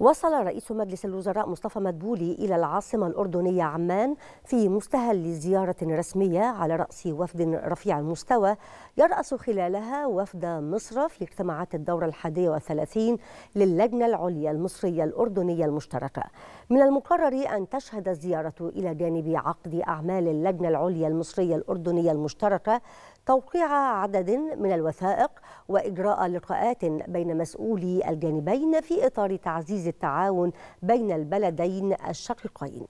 وصل رئيس مجلس الوزراء مصطفى مدبولي إلى العاصمة الأردنية عمان في مستهل زيارة رسمية على رأس وفد رفيع المستوى يرأس خلالها وفد مصر في اجتماعات الدورة الحادية والثلاثين للجنة العليا المصرية الأردنية المشتركة. من المقرر أن تشهد الزيارة إلى جانب عقد أعمال اللجنة العليا المصرية الأردنية المشتركة توقيع عدد من الوثائق وإجراء لقاءات بين مسؤولي الجانبين في إطار تعزيز التعاون بين البلدين الشقيقين.